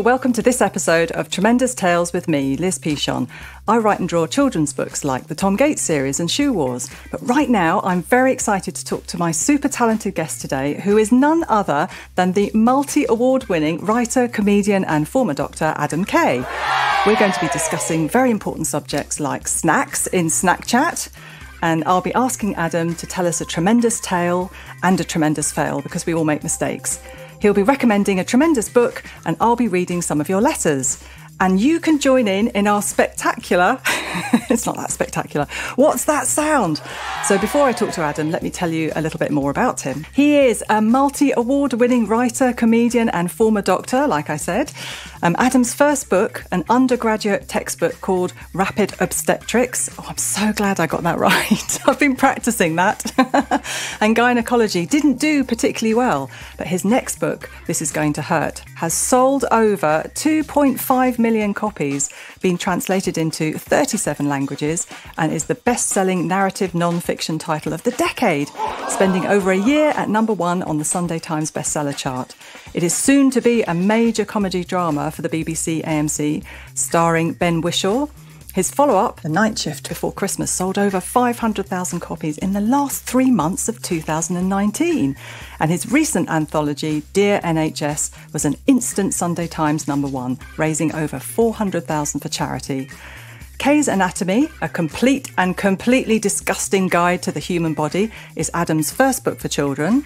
Welcome to this episode of Tremendous Tales with me, Liz Pichon. I write and draw children's books like the Tom Gates series and Shoe Wars. But right now, I'm very excited to talk to my super talented guest today, who is none other than the multi award winning writer, comedian, and former doctor Adam Kay. We're going to be discussing very important subjects like snacks in Snack Chat. And I'll be asking Adam to tell us a tremendous tale and a tremendous fail because we all make mistakes. He'll be recommending a tremendous book, and I'll be reading some of your letters. And you can join in in our spectacular, it's not that spectacular, what's that sound? So before I talk to Adam, let me tell you a little bit more about him. He is a multi award winning writer, comedian, and former doctor, like I said. Um, Adam's first book, an undergraduate textbook called Rapid Obstetrics. Oh, I'm so glad I got that right. I've been practicing that. and gynecology didn't do particularly well, but his next book, This Is Going to Hurt, has sold over 2.5 million copies, been translated into 37 languages, and is the best selling narrative non fiction title of the decade, spending over a year at number one on the Sunday Times bestseller chart. It is soon to be a major comedy drama for the BBC AMC, starring Ben Whishaw. His follow up, The Night Shift Before Christmas, sold over 500,000 copies in the last three months of 2019. And his recent anthology, Dear NHS, was an instant Sunday Times number one, raising over 400,000 for charity. Kay's Anatomy, a complete and completely disgusting guide to the human body, is Adam's first book for children.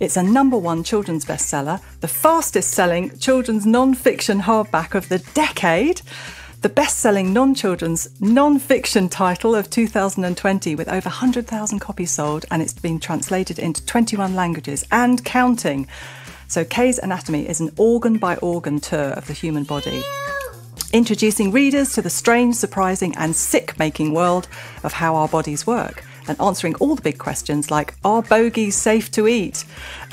It's a number one children's bestseller, the fastest selling children's non fiction hardback of the decade, the best selling non children's non fiction title of 2020 with over 100,000 copies sold, and it's been translated into 21 languages and counting. So, Kay's Anatomy is an organ by organ tour of the human body introducing readers to the strange, surprising, and sick making world of how our bodies work and answering all the big questions like Are bogies safe to eat?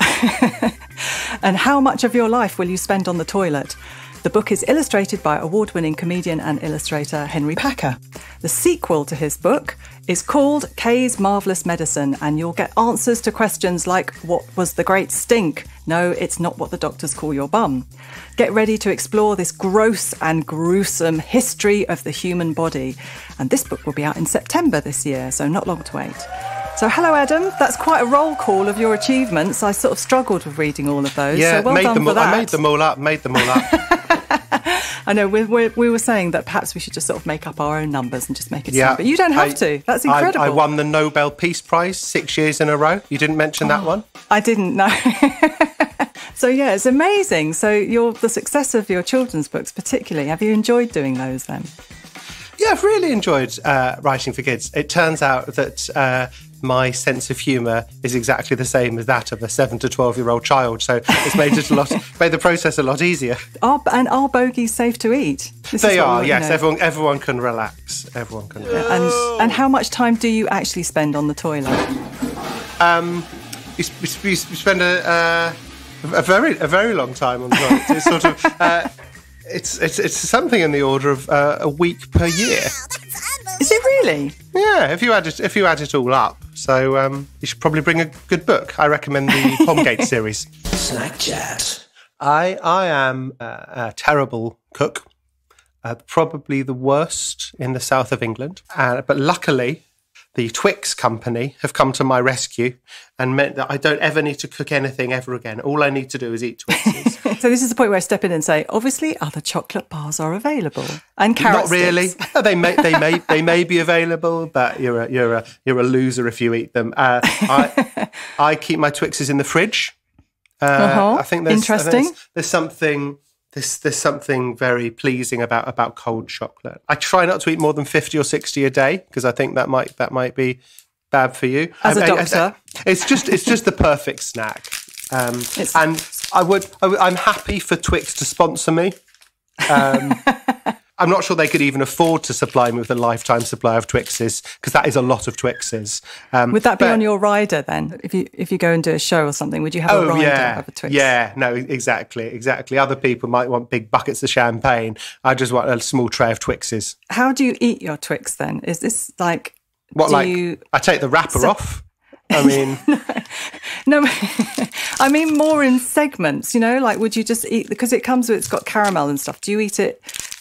and how much of your life will you spend on the toilet? The book is illustrated by award winning comedian and illustrator Henry Paker. The sequel to his book is called Kay's Marvellous Medicine, and you'll get answers to questions like What was the great stink? No, it's not what the doctors call your bum. Get ready to explore this gross and gruesome history of the human body. And this book will be out in September this year, so not long to wait. So, hello, Adam. That's quite a roll call of your achievements. I sort of struggled with reading all of those. Yeah, so well made done them for that. I made them all up. Made them all up. I know we, we, we were saying that perhaps we should just sort of make up our own numbers and just make it yeah, sound. But you don't have I- to. That's incredible. I, won the Nobel Peace Prize six years in a row. You didn't mention that one. I didn't know. so yeah, it's amazing. So your the success of your children's books, particularly, have you enjoyed doing those then? Yeah, I've really enjoyed uh, writing for kids. It turns out that uh, my sense of humour is exactly the same as that of a seven to twelve year old child. So it's made it a lot, made the process a lot easier. Are and are bogies safe to eat? This They are, yes. know. Everyone, everyone can relax. Everyone can. Relax. And and how much time do you actually spend on the toilet? we, sp- we, sp- we spend a, uh, a very a very long time on the toilet. It's sort of uh, it's it's it's something in the order of uh, a week per year. Is it really? Yeah, if you add it if you add it all up, so um, you should probably bring a good book. I recommend the Tom Gates series. Snack Chat. I I am a, a terrible cook, uh, probably the worst in the south of England. Uh, but luckily, the Twix company have come to my rescue and meant that I don't ever need to cook anything ever again. All I need to do is eat Twixes. So this is the point where I step in and say, obviously, other chocolate bars are available and carrot Not really. sticks. they may they may they may be available, but you're a you're a you're a loser if you eat them. Uh, I I keep my Twixes in the fridge. Uh, Uh-huh. I think there's, I think Interesting. there's, there's something there's there's something very pleasing about about cold chocolate. I try not to eat more than fifty or sixty a day because I think that might that might be bad for you. As a I- I- doctor. it's just it's just the perfect snack. Um, and I would I, I'm happy for Twix to sponsor me. Um, I'm not sure they could even afford to supply me with a lifetime supply of Twixes because that is a lot of Twixes. Um, Would that be but- on your rider then? If you if you go and do a show or something, would you have a Oh rider yeah, of a Twix? yeah, no, exactly, exactly. Other people might want big buckets of champagne. I just want a small tray of Twixes. How do you eat your Twix then? Is this like What do like? you I take the wrapper So- off. I mean, No, I mean more in segments. You know, like would you just eat because it comes with it's got caramel and stuff. Do you eat it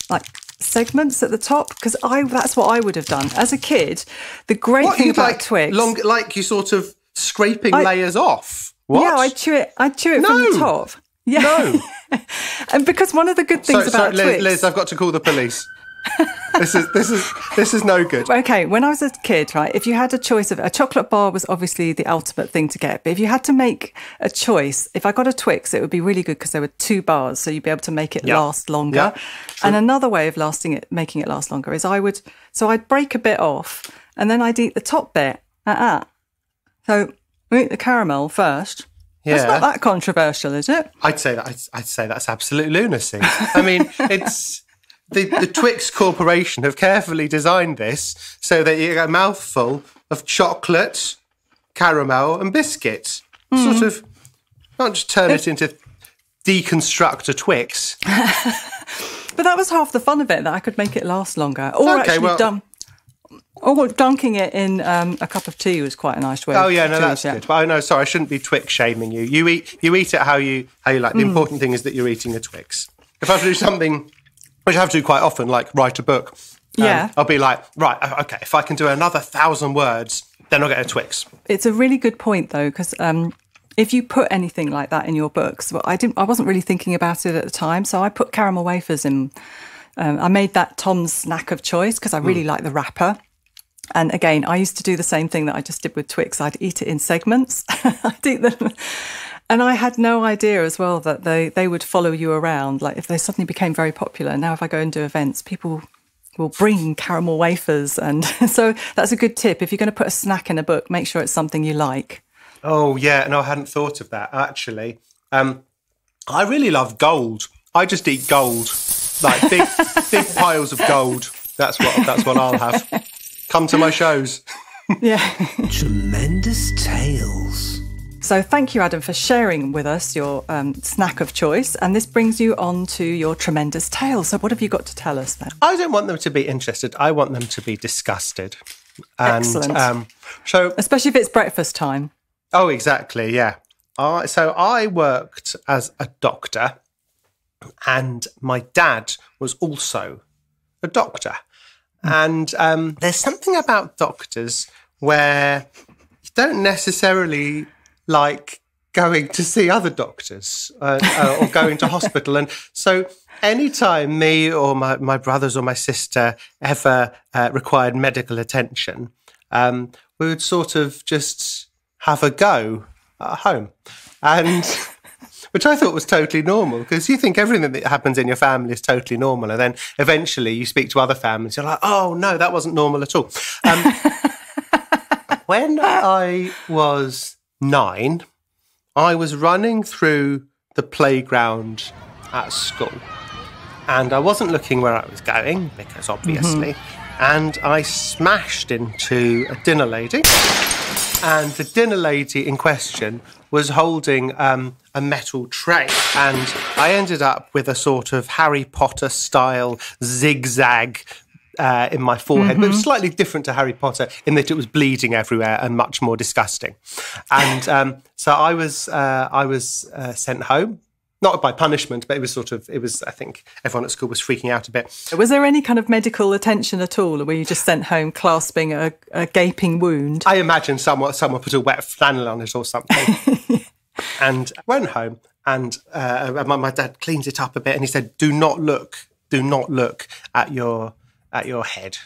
like segments at the top? Because I that's what I would have done as a kid. The great What thing about like Twix, long, like you sort of scraping I- layers off. What? yeah, I chew it. I chew it from the top. Yeah, No. and because one of the good things Sorry, sorry, about Liz, Twix. Liz, I've got to call the police. This is this is this is no good. Okay, when I was a kid, right, if you had a choice of a chocolate bar was obviously the ultimate thing to get, but if you had to make a choice, if I got a Twix, it would be really good because there were two bars, so you'd be able to make it Yeah. last longer. Yeah, and another way of lasting it, making it last longer, is I would so I'd break a bit off, and then I'd eat the top bit. Uh-uh. So eat the caramel first. That's Yeah. not that controversial, is it? I'd say that I'd, I'd say that's absolute lunacy. I mean, it's the the Twix Corporation have carefully designed this so that you get a mouthful of chocolate, caramel, and biscuits. Hmm. Sort of, not just turn it into deconstruct a Twix. But that was half the fun of it, that I could make it last longer. Or Okay, actually well- dun- or dunking it in um, a cup of tea was quite a nice way. Oh yeah, no, that's it. good. But I know, sorry, I shouldn't be Twix shaming you. You eat you eat it how you how you like. The important thing is that you're eating a Twix. If I to do something, which I have to do quite often, like write a book, um, Yeah. I'll be like, right, okay, if I can do another thousand words, then I'll get a Twix. It's a really good point though, because um, if you put anything like that in your books, well, I didn't. I wasn't really thinking about it at the time, so I put caramel wafers in. Um, I made that Tom's snack of choice because I really like the wrapper. And again, I used to do the same thing that I just did with Twix. I'd eat it in segments. I'd eat them. And I had no idea as well that they, they would follow you around. Like if they suddenly became very popular. Now, if I go and do events, people will bring caramel wafers. And so that's a good tip. If you're going to put a snack in a book, make sure it's something you like. Oh yeah, no, I hadn't thought of that actually. Um, I really love gold. I just eat gold, like big big piles of gold. That's what that's what I'll have. Come to my shows. Yeah. Tremendous tales. So thank you, Adam, for sharing with us your um, snack of choice. And this brings you on to your tremendous tale. So what have you got to tell us then? I don't want them to be interested. I want them to be disgusted. And, Excellent. Um, so, Especially if it's breakfast time. oh, exactly, yeah. I so I worked as a doctor, and my dad was also a doctor. And um, there's something about doctors where you don't necessarily like going to see other doctors uh, uh, or going to hospital. And so, anytime me or my, my brothers or my sister ever uh, required medical attention, um, we would sort of just have a go at home. And which I thought was totally normal because you think everything that happens in your family is totally normal. And then eventually you speak to other families, you're like, oh, no, that wasn't normal at all. Um, when I was nine, I was running through the playground at school. And I wasn't looking where I was going because obviously, and I smashed into a dinner lady. And the dinner lady in question was holding um, a metal tray, and I ended up with a sort of Harry Potter style zigzag uh, in my forehead, but it was slightly different to Harry Potter in that it was bleeding everywhere and much more disgusting. And um, so I was uh, I was uh, sent home. Not by punishment, but it was sort of, it was, I think everyone at school was freaking out a bit. Was there any kind of medical attention at all? Or were you just sent home clasping a, a gaping wound? I imagine someone someone put a wet flannel on it or something, and went home. And uh, my, my dad cleans it up a bit, and he said, "Do not look, do not look at your at your head."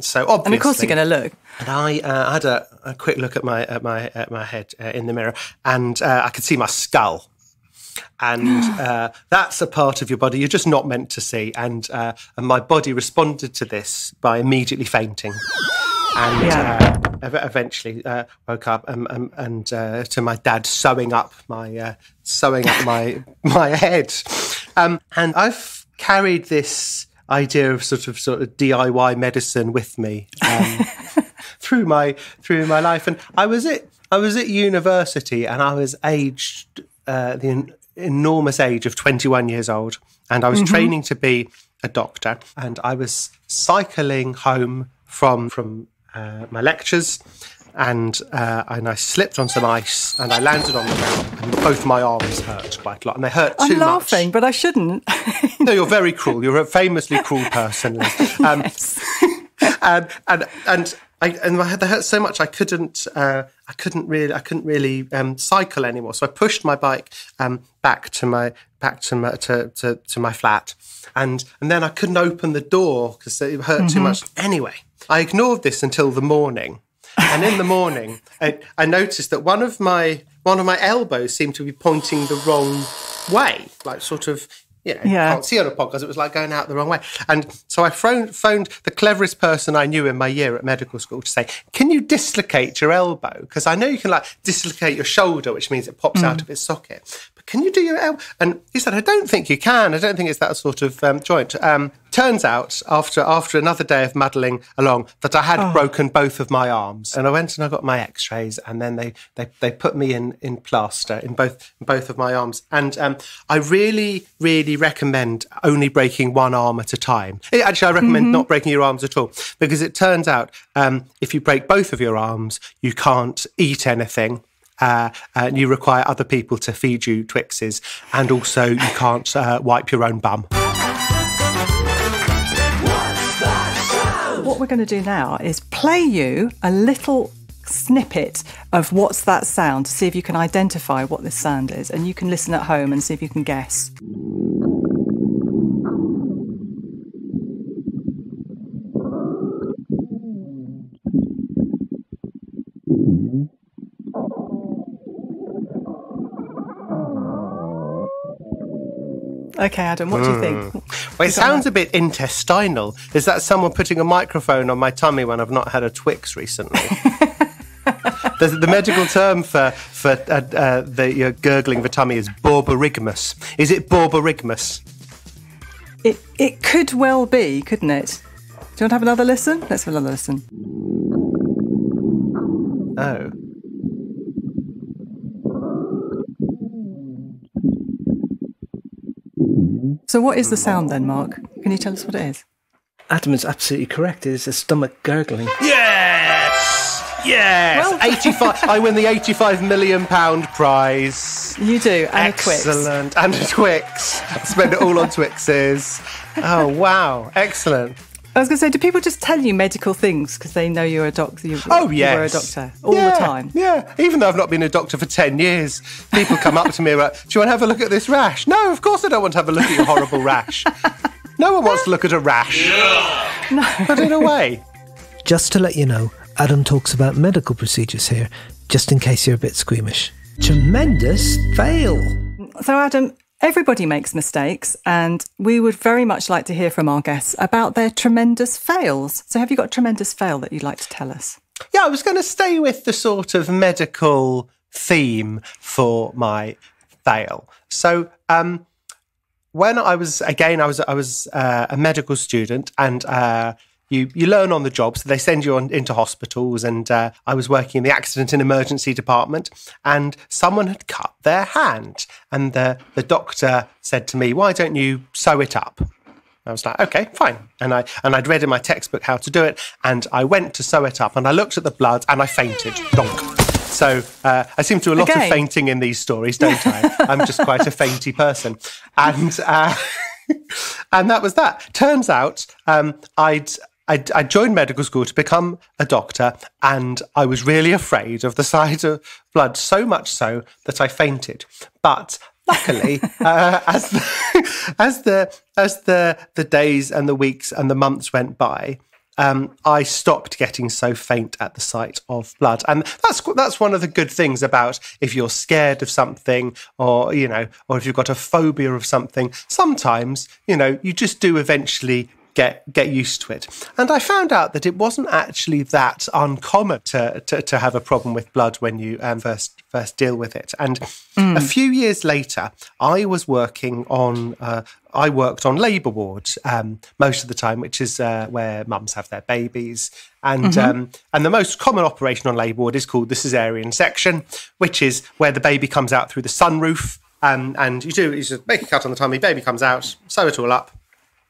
So obviously, And of course you're going to look. And I uh, had a, a quick look at my at my at my head uh, in the mirror, and uh, I could see my skull. And uh, that's a part of your body you're just not meant to see. And uh, and my body responded to this by immediately fainting. And Yeah. uh, eventually uh, woke up and, and, and uh, to my dad sewing up my uh, sewing up my my head. Um, and I've carried this idea of sort of sort of DIY medicine with me um, through my through my life. And I was at I was at university, and I was aged uh, the en- enormous age of 21 years old, and I was training to be a doctor, and I was cycling home from from uh, my lectures. And uh, and I slipped on some ice and I landed on the ground and both my arms hurt quite a lot and they hurt too much. I'm laughing, but I shouldn't. no, you're very cruel. You're a famously cruel person. Um, and and and I and my head hurt so much I couldn't uh, I couldn't really I couldn't really um, cycle anymore. So I pushed my bike um, back to my back to my to, to, to my flat, and and then I couldn't open the door because it hurt too much. Anyway, I ignored this until the morning, and in the morning I, I noticed that one of my one of my elbows seemed to be pointing the wrong way, like sort of you know, Yeah. can't see on a podcast. It was like going out the wrong way. And so I phoned, phoned the cleverest person I knew in my year at medical school to say, can you dislocate your elbow? Because I know you can like dislocate your shoulder, which means it pops out of its socket. But can you do your elbow? And he said, I don't think you can. I don't think it's that sort of um, joint. Um, turns out after after another day of muddling along that I had broken both of my arms. And I went and I got my x-rays and then they they, they put me in in plaster in both in both of my arms. And um, I really, really recommend only breaking one arm at a time. Eh, Actually, I recommend not breaking your arms at all because it turns out um, if you break both of your arms, you can't eat anything. Uh, and you require other people to feed you Twixes, and also you can't uh, wipe your own bum. What we're going to do now is play you a little snippet of what's that sound to see if you can identify what this sound is. And you can listen at home and see if you can guess. Okay, Adam, what do you think? Well, it sounds a bit intestinal. Is that someone putting a microphone on my tummy when I've not had a Twix recently? the, the medical term for for uh, uh, the you're gurgling the tummy is borborygmus. Is it borborygmus? It, it could well be, couldn't it? Do you want to have another listen? Let's have another listen. Oh. So, what is the sound then, Mark? Can you tell us what it is? Adam is absolutely correct. It is a stomach gurgling. Yes! Yes! Well 85. I win the 85 million pound prize. You do, and a Twix. Excellent. And a Twix. I spend it all on Twixes. Oh, wow. Excellent. I was going to say, do people just tell you medical things because they know you're a doctor? You, Oh, you yes. were a doctor all Yeah, the time. Yeah. Even though I've not been a doctor for 10 years, people come up to me and are like, Do you want to have a look at this rash? No, of course I don't want to have a look at your horrible rash. No one wants to look at a rash. No. But in a way. Just to let you know, Adam talks about medical procedures here, just in case you're a bit squeamish. Tremendous fail. So, Adam, everybody makes mistakes, and we would very much like to hear from our guests about their tremendous fails. So, have you got a tremendous fail that you'd like to tell us? Yeah, I was going to stay with the sort of medical theme for my fail. So, um, when I was again, I was I was uh, a medical student, and uh, you you learn on the job. So they send you on into hospitals, and uh, I was working in the accident and emergency department, and someone had cut their hand, and the the doctor said to me, "Why don't you sew it up?" I was like, okay, fine. And I and I'd read in my textbook how to do it, and I went to sew it up, and I looked at the blood, and I fainted. Donk. So uh, I seem to do a lot Again. of fainting in these stories, don't I? I'm just quite a fainty person, and uh, and that was that. Turns out um, I'd. I'd, I joined medical school to become a doctor, and I was really afraid of the sight of blood, so much so that I fainted. But luckily, uh, as the, as the as the the days and the weeks and the months went by, um, I stopped getting so faint at the sight of blood, and that's that's one of the good things about if you're scared of something, or you know, or if you've got a phobia of something. Sometimes, you know, you just do eventually get get used to it. And I found out that it wasn't actually that uncommon to to, to have a problem with blood when you um, first first deal with it. And a few years later, I was working on. Uh, I worked on labour wards um, most of the time, which is uh, where mums have their babies. And um, and the most common operation on labour ward is called the cesarean section, which is where the baby comes out through the sunroof. Um, and you do you just make a cut on the tummy, baby comes out, sew it all up,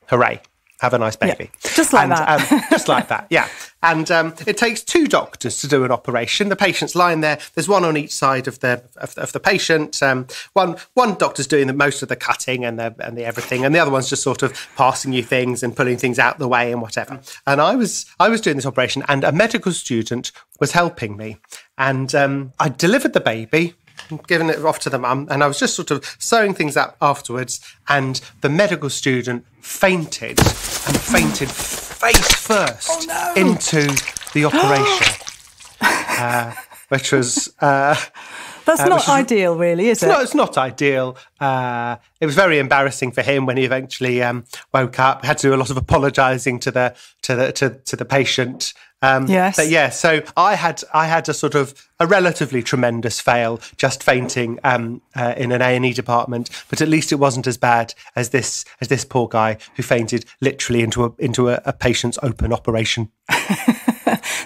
hooray. Have a nice baby. Yeah, just like and, that. Um, just like that, yeah. And um, it takes two doctors to do an operation. The patient's lying there. There's one on each side of the of, of the patient. Um, one one doctor's doing the, most of the cutting and the and the everything, and the other one's just sort of passing you things and pulling things out the way and whatever. And I was I was doing this operation, and a medical student was helping me, and um, I delivered the baby giving it off to the mum, and I was just sort of sewing things up afterwards, and the medical student fainted and fainted face first Oh, no. into the operation, uh, which was. Uh, That's which not is- ideal, really, is it? no, it's not ideal. Uh, it was very embarrassing for him when he eventually um, woke up. Had to do a lot of apologising to the to the to, to the patient. Um, Yes. but yeah. So I had I had a sort of a relatively tremendous fail, just fainting um, uh, in an A and E department. But at least it wasn't as bad as this as this poor guy who fainted literally into a into a, a patient's open operation.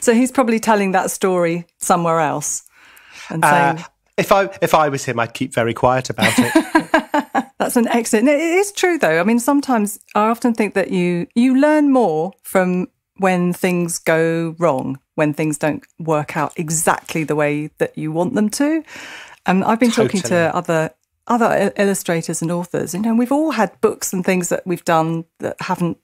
So he's probably telling that story somewhere else and saying, Uh, if I if I was him, I'd keep very quiet about it. That's an excellent. It is true, though. I mean, sometimes I often think that you you learn more from when things go wrong, when things don't work out exactly the way that you want them to. And I've been talking to other other illustrators and authors. You know, we've all had books and things that we've done that haven't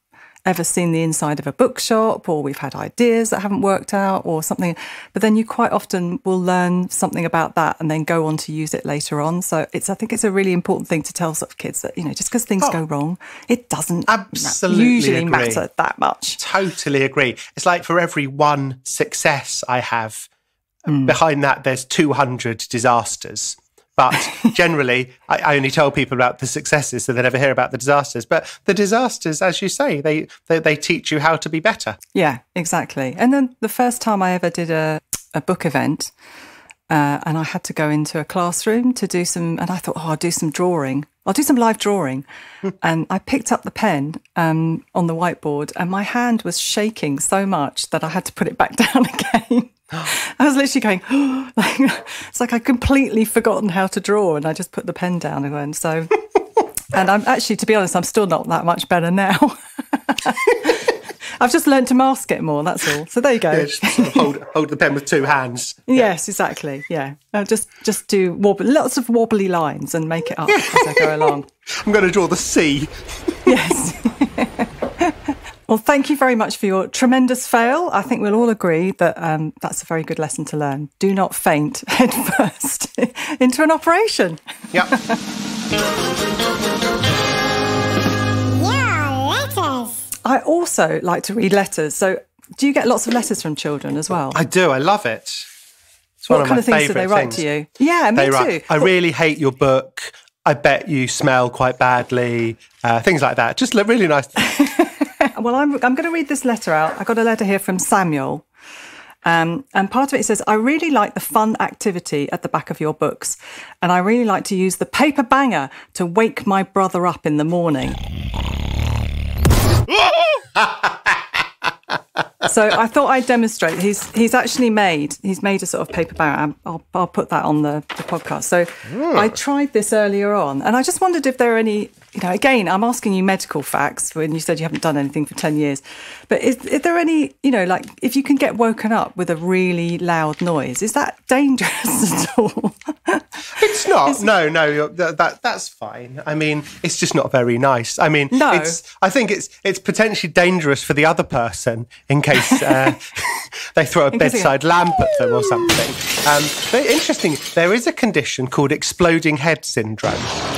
ever seen the inside of a bookshop or we've had ideas that haven't worked out or something but then you quite often will learn something about that and then go on to use it later on so it's i think it's a really important thing to tell sort of kids that you know just because things oh. go wrong it doesn't ma- Absolutely usually agree. matter that much totally agree. It's like for every one success I have, hmm. behind that there's 200 disasters. But generally, I, I only tell people about the successes so they never hear about the disasters. But the disasters, as you say, they, they, they teach you how to be better. Yeah, exactly. And then the first time I ever did a, a book event, uh, and I had to go into a classroom to do some, and I thought, oh, I'll do some drawing. I'll do some live drawing. and I picked up the pen um, on the whiteboard, and my hand was shaking so much that I had to put it back down again. I was literally going, like, it's like I'd completely forgotten how to draw, and I just put the pen down and went, so. And I'm actually, to be honest, I'm still not that much better now. I've just learned to mask it more. That's all. So there you go. Yeah, sort of hold, hold the pen with two hands. Yes, exactly. Yeah, uh, just just do wobble, lots of wobbly lines and make it up as I go along. I'm going to draw the C. Yes. Well, thank you very much for your tremendous fail. I think we'll all agree that um, that's a very good lesson to learn. Do not faint head first into an operation. Yep. Yeah, letters. I also like to read letters. So, do you get lots of letters from children as well? I do. I love it. It's one what of kind my of things do they write things. to you? Yeah, me they too. write, I really hate your book. I bet you smell quite badly. Uh, things like that. Just look really nice. Well, I'm, I'm going to read this letter out. I got a letter here from Samuel. Um, and part of it says, I really like the fun activity at the back of your books. And I really like to use the paper banger to wake my brother up in the morning. so I thought I'd demonstrate. He's he's actually made he's made a sort of paper banger. I'll, I'll put that on the, the podcast. So I tried this earlier on, and I just wondered if there are any. You know, again, I'm asking you medical facts when you said you haven't done anything for ten years. But is, is there any? You know, like if you can get woken up with a really loud noise, is that dangerous at all? It's not. no, no. That, that that's fine. I mean, it's just not very nice. I mean, No. It's. I think it's it's potentially dangerous for the other person in case uh, they throw a In case they go, bedside lamp at them or something. Um, but interesting. There is a condition called exploding head syndrome.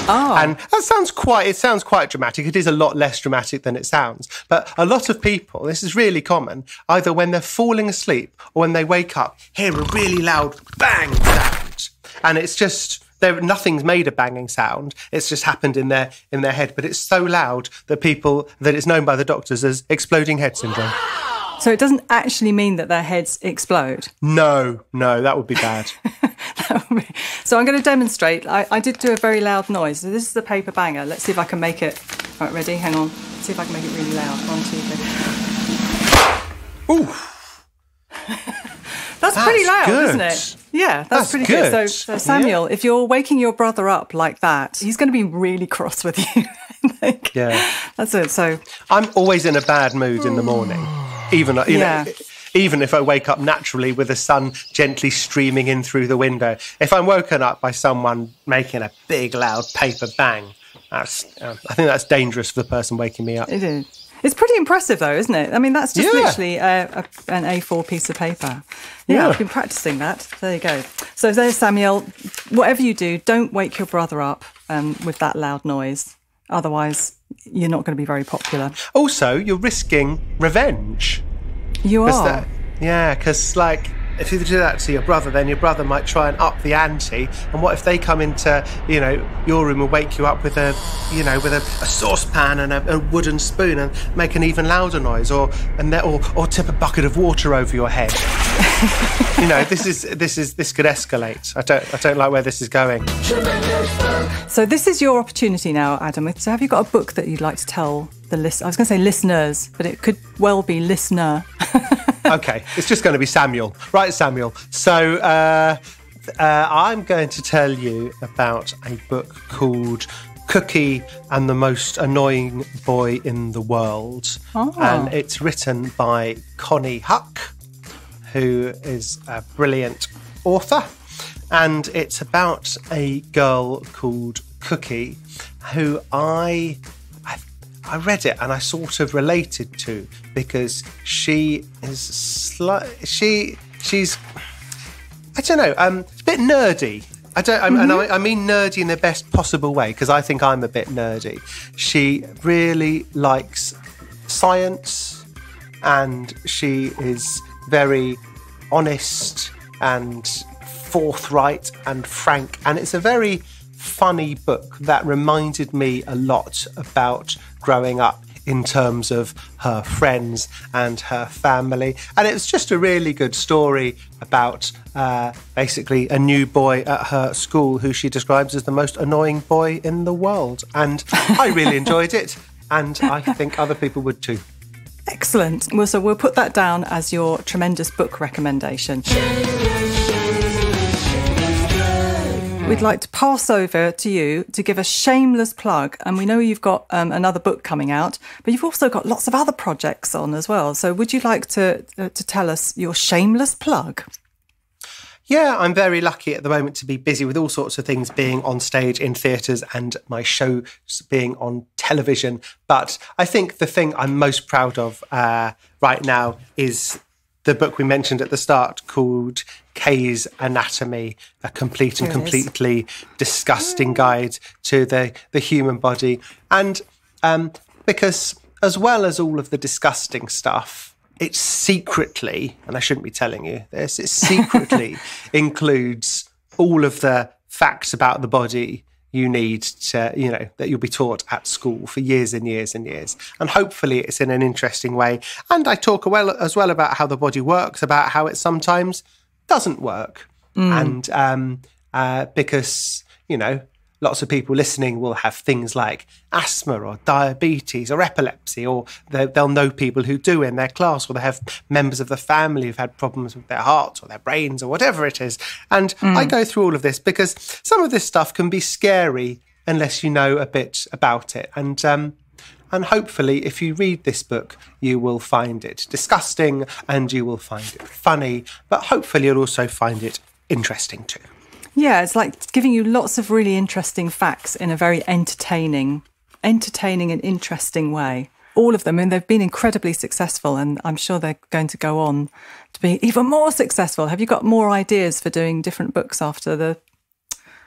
Oh. And that sounds quite. It sounds quite dramatic. It is a lot less dramatic than it sounds. But a lot of people, this is really common, either when they're falling asleep or when they wake up, hear a really loud bang sound, and it's just there. Nothing's made a banging sound. It's just happened in their in their head. But it's so loud that people that it's known by the doctors as exploding head syndrome. so it doesn't actually mean that their heads explode. No, no, that would be bad. so I'm going to demonstrate. I, I did do a very loud noise. So this is the paper banger. Let's see if I can make it. All right, ready? Hang on. Let's see if I can make it really loud. One, two, three. Ooh. That's, pretty That's loud, isn't it? Yeah, that's, That's pretty good. good. So, so Samuel, if you're waking your brother up like that, he's going to be really cross with you. like, Yeah. That's it. So I'm always in a bad mood in the morning, even you Yeah. know, even if I wake up naturally with the sun gently streaming in through the window. If I'm woken up by someone making a big loud paper bang, that's uh, I think that's dangerous for the person waking me up. it is. It's pretty impressive, though, isn't it? I mean, that's just Yeah. literally a, a, an A4 piece of paper. Yeah, Yeah. I've been practicing that. There you go. So there's Samuel. Whatever you do, don't wake your brother up um, with that loud noise. Otherwise, you're not going to be very popular. Also, you're risking revenge. You are. that- yeah, because like if you do that to your brother, then your brother might try and up the ante. And what if they come into you know your room and wake you up with a you know with a, a saucepan and a, a wooden spoon and make an even louder noise, or and that, or or tip a bucket of water over your head. you know this is this is this could escalate. I don't I don't like where this is going. So this is your opportunity now, Adam. So have you got a book that you'd like to tell the list? I was going to say listeners, but it could well be listener. okay, it's just going to be Samuel. Right, Samuel. So uh, uh, I'm going to tell you about a book called Cookie and the Most Annoying Boy in the World. Oh. And it's written by Konnie Huq, who is a brilliant author. And it's about a girl called Cookie who I I read it and I sort of related to because she is sli- she she's I don't know um a bit nerdy. I don't, I'm, and I, I mean nerdy in the best possible way because I think I'm a bit nerdy. She really likes science, and she is very honest and forthright and frank. And it's a very funny book that reminded me a lot about growing up in terms of her friends and her family. And it was just a really good story about uh, basically a new boy at her school who she describes as the most annoying boy in the world. And I really enjoyed it. And I think other people would too. Excellent. Well, so we'll put that down as your tremendous book recommendation. We'd like to pass over to you to give a shameless plug. And we know you've got um, another book coming out, but you've also got lots of other projects on as well. So would you like to, uh, to tell us your shameless plug? Yeah, I'm very lucky at the moment to be busy with all sorts of things being on stage in theatres and my shows being on television. But I think the thing I'm most proud of uh, right now is the book we mentioned at the start called Kay's Anatomy, a complete and There it is. completely disgusting guide to the, the human body. And um, because, as well as all of the disgusting stuff, it secretly, and I shouldn't be telling you this, it secretly includes all of the facts about the body you need to, you know, that you'll be taught at school for years and years and years. And hopefully it's in an interesting way. And I talk well as well about how the body works, about how it sometimes doesn't work. And um, uh, because, you know, lots of people listening will have things like asthma or diabetes or epilepsy, or they- they'll know people who do in their class, or they have members of the family who've had problems with their hearts or their brains or whatever it is. And I go through all of this because some of this stuff can be scary unless you know a bit about it. And um, and hopefully, if you read this book, you will find it disgusting and you will find it funny, but hopefully, you'll also find it interesting too. Yeah, it's like giving you lots of really interesting facts in a very entertaining, entertaining and interesting way. All of them, and they've been incredibly successful, and I'm sure they're going to go on to be even more successful. Have you got more ideas for doing different books after the?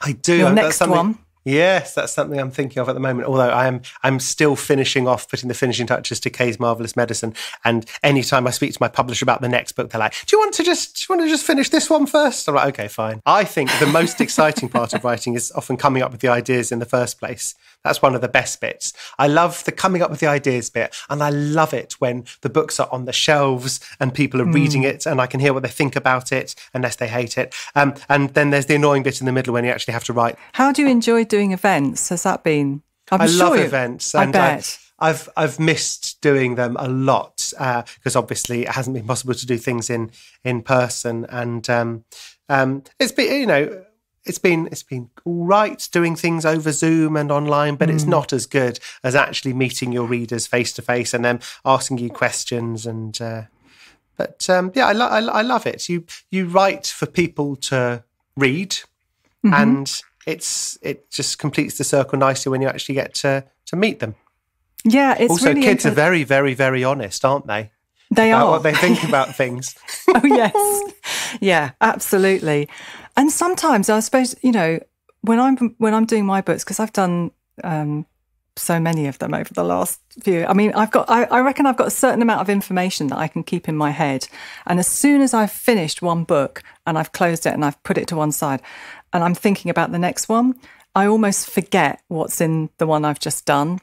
I do. Your next one? Yes, that's something I'm thinking of at the moment. Although I am, I'm still finishing off, putting the finishing touches to Kay's marvelous medicine. And anytime I speak to my publisher about the next book, they're like, "Do you want to just, do you want to just finish this one first? I'm like, "Okay, fine." I think the most exciting part of writing is often coming up with the ideas in the first place. That's one of the best bits. I love the coming up with the ideas bit, and I love it when the books are on the shelves and people are reading it, and I can hear what they think about it, unless they hate it. Um, and then there's the annoying bit in the middle when you actually have to write How do you enjoy doing events? Has that been? I'm I sure love events, I and bet. I've I've missed doing them a lot because obviously it hasn't been possible to do things in in person, and um, um, it's been you know it's been it's been all right doing things over Zoom and online, but Hmm. it's not as good as actually meeting your readers face to face and them asking you questions. And uh, but um, yeah, I, lo- I, I love it. You you write for people to read, Mm-hmm. and it's it just completes the circle nicely when you actually get to to meet them. Yeah, it's also, really kids are very very very honest, aren't they? they are. what they think about things. oh yes yeah absolutely and sometimes i suppose you know when i'm when i'm doing my books because i've done um so many of them over the last few i mean i've got I, I reckon i've got a certain amount of information that i can keep in my head and as soon as i've finished one book and i've closed it and i've put it to one side and i'm thinking about the next one i almost forget what's in the one i've just done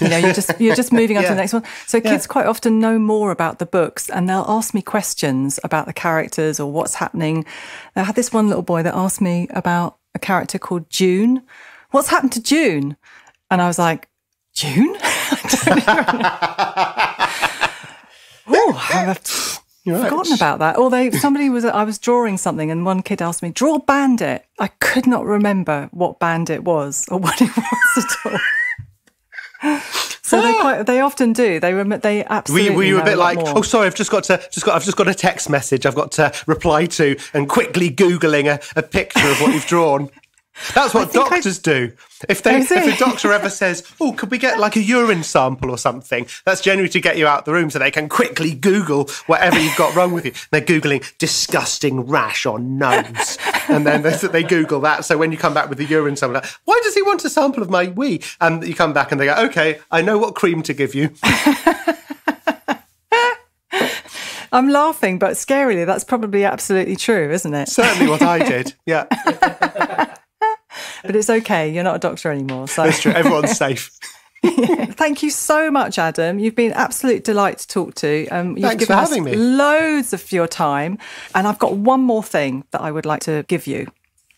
you know, you're just you're just moving on to the next one. So kids quite often know more about the books, and they'll ask me questions about the characters or what's happening. I had this one little boy that asked me about a character called June. What's happened to June? And I was like, June? oh, I've forgotten about that. Although somebody was I was drawing something, and one kid asked me, "Draw Bandit." I could not remember what Bandit was or what it was at all. So they ah. quite they often do. They rem- they Were absolutely. you, were you a bit lot like, more. oh, sorry, I've just got to, just got, I've just got a text message I've got to reply to, and quickly googling a, a picture of what you've drawn. That's what think I- doctors do. If they, if a doctor ever says, "Oh, could we get like a urine sample or something?" That's generally to get you out the room so they can quickly Google whatever you've got wrong with you. They're googling disgusting rash on nose, and then they, they Google that. So when you come back with the urine sample, like, why does he want a sample of my wee? And you come back and they go, "Okay, I know what cream to give you." I'm laughing, but scarily, that's probably absolutely true, isn't it? Certainly, what I did. Yeah, But it's okay. You're not a doctor anymore. So that's true. Everyone's safe. thank you so much, Adam. You've been absolute delight to talk to. Um, you've Thanks given for us having me. loads of your time, and I've got one more thing that I would like to give you.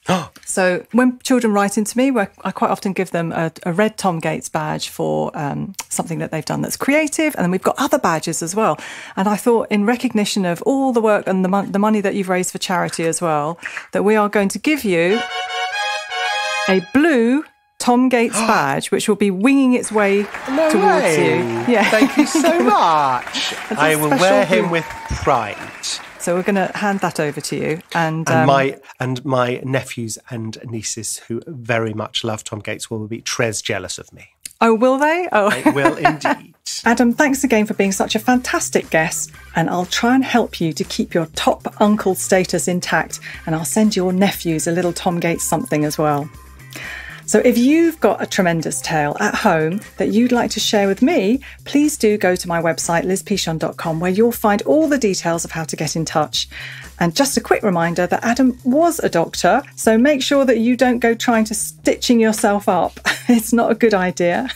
So when children write into me, I quite often give them a, a red Tom Gates badge for um, something that they've done that's creative, and then we've got other badges as well. And I thought, in recognition of all the work and the, mon- the money that you've raised for charity as well, that we are going to give you a blue Tom Gates badge, which will be winging its way No towards way. you. Yeah. Thank you so much. I will wear him with pride. So we're going to hand that over to you, and, And um, my and my nephews and nieces who very much love Tom Gates will be tres jealous of me. oh, will they? Oh, They will indeed. Adam, thanks again for being such a fantastic guest. And I'll try and help you to keep your top uncle status intact. And I'll send your nephews a little Tom Gates something as well. So if you've got a tremendous tale at home that you'd like to share with me, please do go to my website, lizpichon.com, where you'll find all the details of how to get in touch. And just a quick reminder that Adam was a doctor, so make sure that you don't go trying to stitching yourself up. it's not a good idea.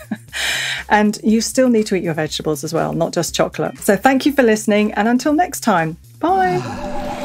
and you still need to eat your vegetables as well, not just chocolate. So thank you for listening, and until next time, bye.